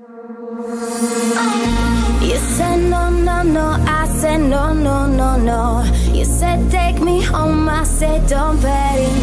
You said no, no, no, I said no, no, no, no. You said take me home, I said don't bet it,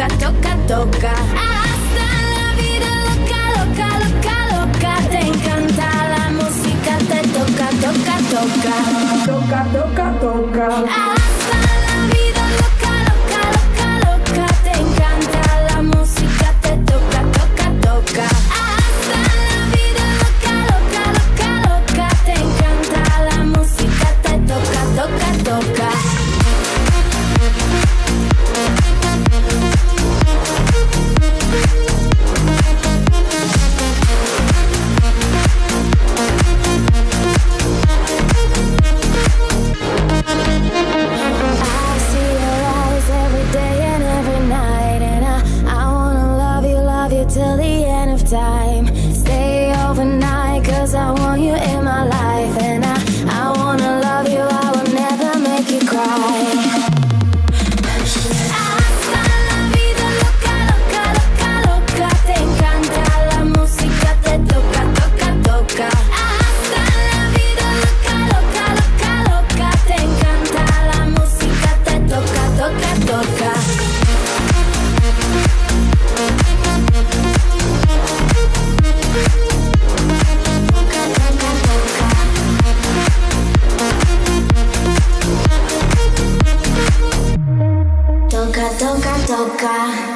toca, toca, toca. Hasta la vida loca, loca, loca, loca. Te encanta la música, te toca, toca, toca. Toca, toca, toca. Ah. boca.